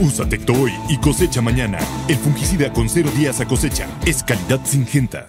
Usa Tecto hoy y cosecha mañana. El fungicida con cero días a cosecha es calidad singenta.